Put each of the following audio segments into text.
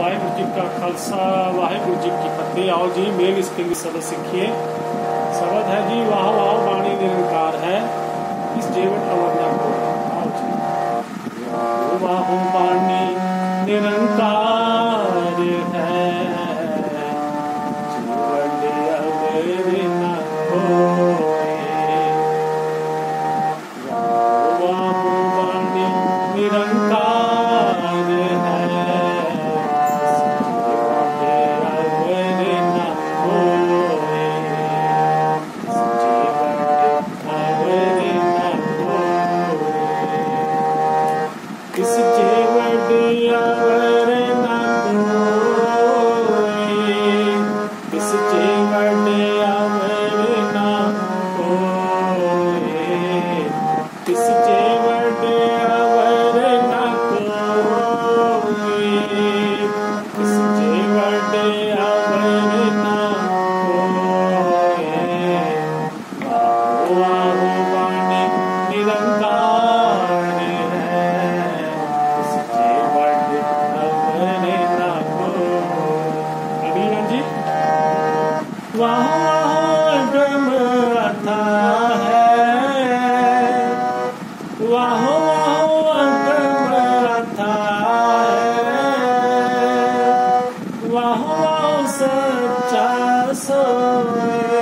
वाहेगुरु जी का खालसा, वाहेगुरु जी की फतेह आओ जी, मेल स्किल सदस्य सीखिए। शबद है जी, वाह वाह, वाणी निरंकार है। इस जीवन अवज्ञा को आओ जी। वाह, वाणी Nirankar It's a day where. वहाँ अथा है। वहाँ है। वहाँ सच्चा सोए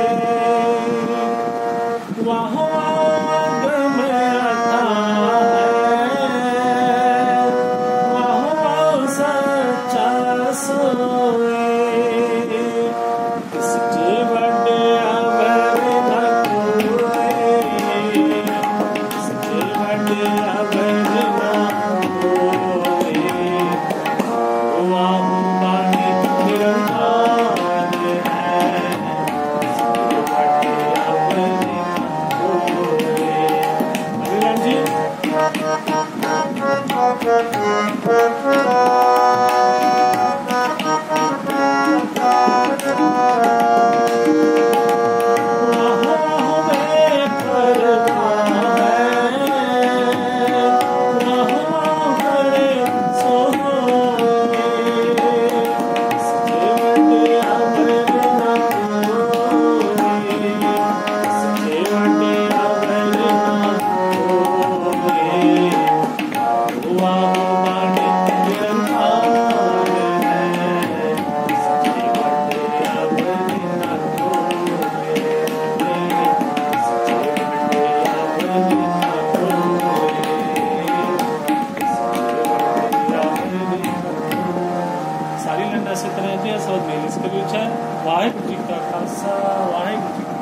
ਸਾਰੀ ਲੰਡਾ ਸੇ ਤਰ੍ਹਾਂ ਦੀਆਂ ਸਭ ਮੇਲਿਸ ਕਰੀ ਹੈ ਵਾਹਿਗੁਰੂ ਜੀ ਕਾ ਖਾਲਸਾ ਵਾਹਿਗੁਰੂ ਜੀ ਕੀ